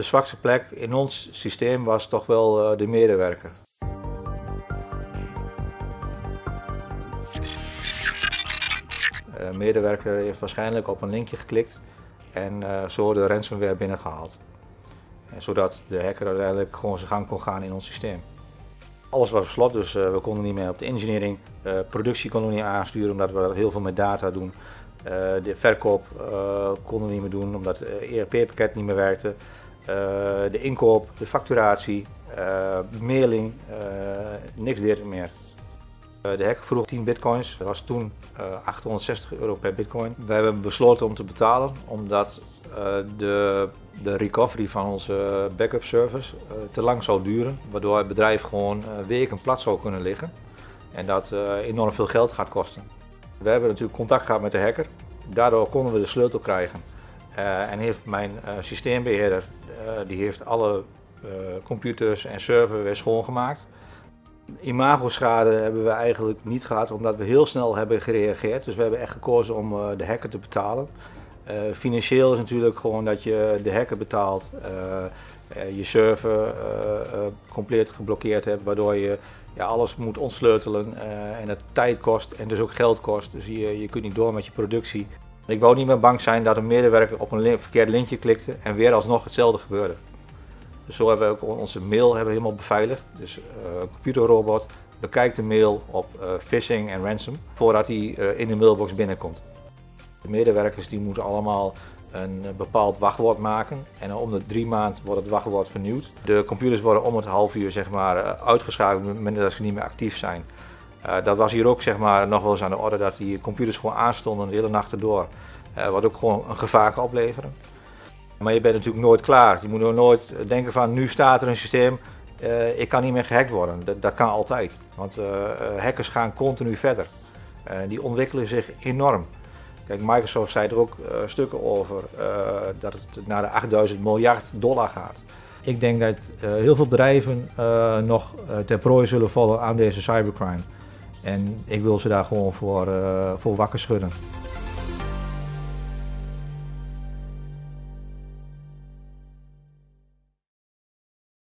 De zwakste plek in ons systeem was toch wel de medewerker. Een medewerker heeft waarschijnlijk op een linkje geklikt en zo de ransomware binnengehaald. Zodat de hacker uiteindelijk gewoon zijn gang kon gaan in ons systeem. Alles was slot, dus we konden niet meer op de engineering. productie konden we niet aansturen omdat we heel veel met data doen. Eh, de verkoop eh, konden we niet meer doen omdat het ERP-pakket niet meer werkte. Eh, de inkoop, de facturatie, mailing, niks deed meer. De hacker vroeg 10 bitcoins. Dat was toen 860 euro per bitcoin. We hebben besloten om te betalen omdat de, de recovery van onze backup service te lang zou duren. Waardoor het bedrijf gewoon weken plat zou kunnen liggen. En dat enorm veel geld gaat kosten. We hebben natuurlijk contact gehad met de hacker. Daardoor konden we de sleutel krijgen. En heeft mijn systeembeheerder, die heeft alle computers en server weer schoongemaakt. Imagoschade hebben we eigenlijk niet gehad omdat we heel snel hebben gereageerd. Dus we hebben echt gekozen om de hacker te betalen. financieel is natuurlijk gewoon dat je de hacker betaalt, je server compleet geblokkeerd hebt, waardoor je ja, alles moet ontsleutelen en het tijd kost en dus ook geld kost. Dus je, je kunt niet door met je productie. Ik wou niet meer bang zijn dat een medewerker op een verkeerd linkje klikte en weer alsnog hetzelfde gebeurde. Dus zo hebben we ook onze mail helemaal beveiligd. Dus uh, een computerrobot bekijkt de mail op uh, phishing en ransom voordat hij in de mailbox binnenkomt. De medewerkers die moeten allemaal een bepaald wachtwoord maken en om de drie maanden wordt het wachtwoord vernieuwd. De computers worden om het half uur zeg maar, eh, uitgeschakeld op het moment dat ze niet meer actief zijn. Uh, dat was hier ook zeg maar, nog wel eens aan de orde dat die computers gewoon aanstonden de hele nacht erdoor. Uh, wat ook gewoon een gevaar kan opleveren. Maar je bent natuurlijk nooit klaar. Je moet nooit denken van nu staat er een systeem, uh, ik kan niet meer gehackt worden. Dat, dat kan altijd. Want hackers gaan continu verder. die ontwikkelen zich enorm. Kijk, Microsoft zei er ook stukken over dat het naar de 8000 miljard dollar gaat. Ik denk dat heel veel bedrijven nog ter prooi zullen vallen aan deze cybercrime. En ik wil ze daar gewoon voor, voor wakker schudden.